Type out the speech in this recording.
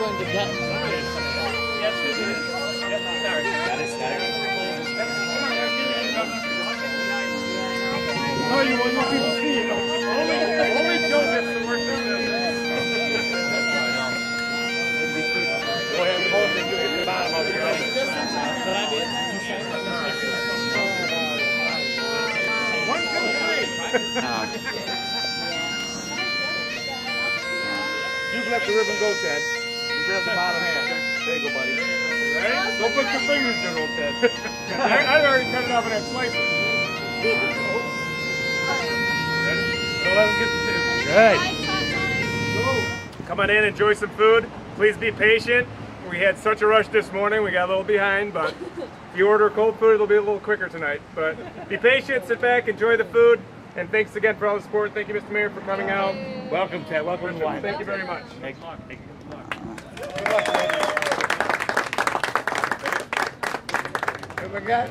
No, you want people to see you. Only, only Joe gets to work this Go ahead and hold it. You hit the bottom of it. One, two, three. You can let the ribbon go, Ted. You grab the bottom hand. There you go, buddy. Right? Don't put your fingers in it, Ted. I, I already cut it off in that slicer. Don't let him get the Good. Come on in, enjoy some food. Please be patient. We had such a rush this morning, we got a little behind, but if you order cold food, it'll be a little quicker tonight. But be patient, sit back, enjoy the food, and thanks again for all the support. Thank you, Mr. Mayor, for coming out. Welcome, Ted. Welcome to Wine. Thank you very much. Thank you. Thank you. Good luck, man. Good